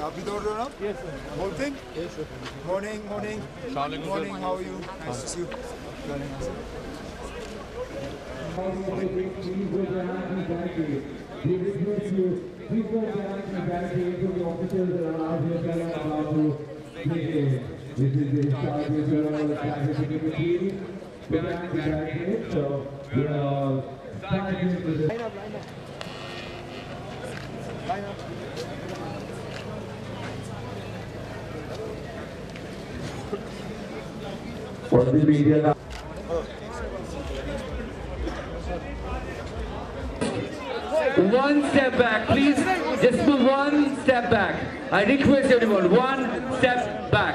Happy Door up? Yes, sir. Whole thing? Yes, sir. Morning, morning. Morning, how are you? Nice to see you. Joining. We request you, please go down to barricade so the officers are allowed here to allow to play. This is the start of the practice committee. Behind the barricade, so we are starting with the For the media. One step back, please. Just move one step back. I request everyone, one step back.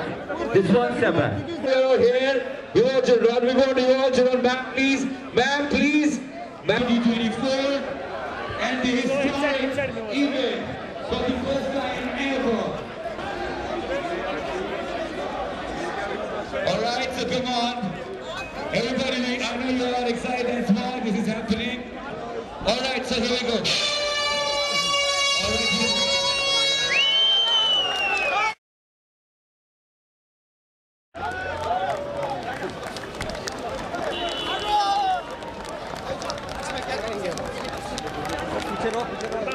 Just one step back. You're here. You all to run. We want you all to run back, please. Ma'am, please. Ma'am, 2024 and the event for the first time ever. All right, so come on. Everybody, I know you are excited and small. This is happening. All right, so here we go. All right.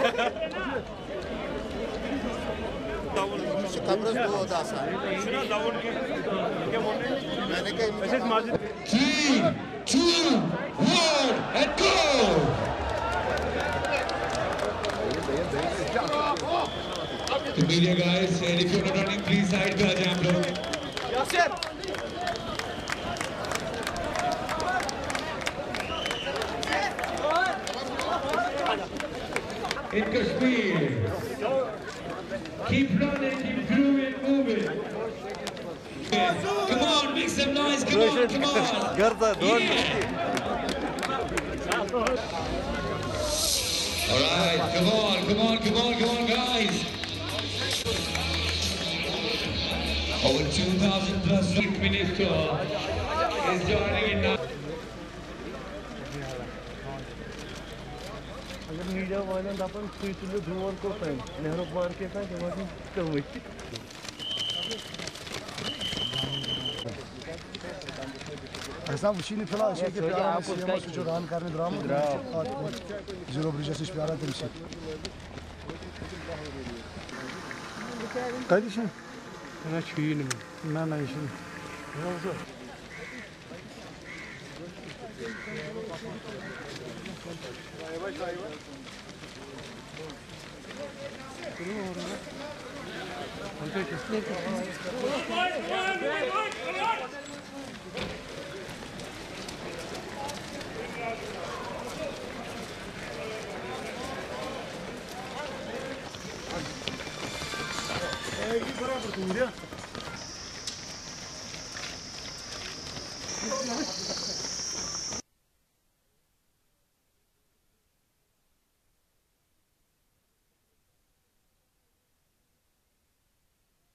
Three, two, one, and go! The media guys, if you're not running, please side पे आ जाएँ आप लोग. In Kashmir. Keep running, some noise, come on, come on. Yeah. All right, come on, come on, come on, come on, guys. Over 2,000 plus Chief Minister is joining in now. अगर media वाल्यान आपण सुईतलो धुवन कोपायन नेहरू मार्केटान तेव्हा कमी Представо чините лава, ќе ќе пијаме си, јама се чоран, карни драма. Драво. Зело бриже се шпијара тем си. Кај дишен? На чујни ми. На на дишен. Јозе. Yavaş yavaş. Kuru orada. Kontrol kesin. 애기 보라고 동려.